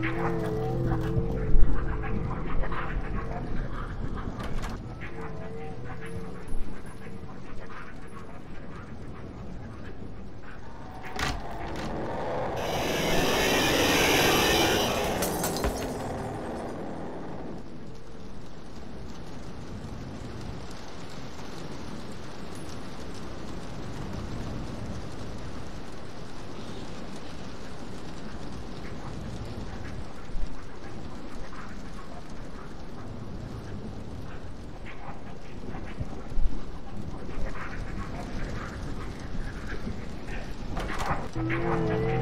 Thank you. just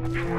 Thank you.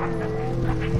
Thank you.